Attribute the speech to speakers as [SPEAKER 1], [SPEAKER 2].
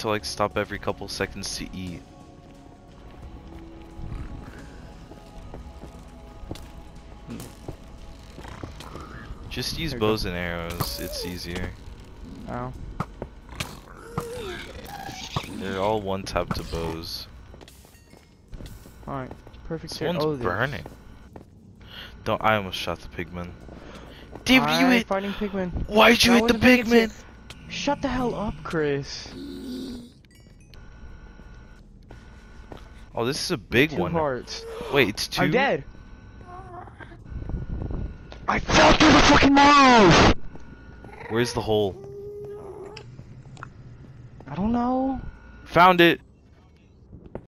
[SPEAKER 1] to like stop every couple seconds to eat. Hmm. Just use
[SPEAKER 2] There
[SPEAKER 1] bows and arrows, it's easier.
[SPEAKER 2] Oh.
[SPEAKER 1] They're all one tap to bows.
[SPEAKER 2] Alright. Perfect.
[SPEAKER 1] This one's
[SPEAKER 2] oh,
[SPEAKER 1] burning. Don't I almost shot the pigman. Damn you hit
[SPEAKER 2] fighting pigmen.
[SPEAKER 1] Why'd you
[SPEAKER 2] That
[SPEAKER 1] hit the pigman?
[SPEAKER 2] hit. Shut the hell up, Chris.
[SPEAKER 1] Oh this is a big
[SPEAKER 2] Two
[SPEAKER 1] one.
[SPEAKER 2] hearts.
[SPEAKER 1] Wait, it's 2
[SPEAKER 2] I'm dead. I fell through the fucking wall.
[SPEAKER 1] Where's the hole?
[SPEAKER 2] I don't know.
[SPEAKER 1] Found it!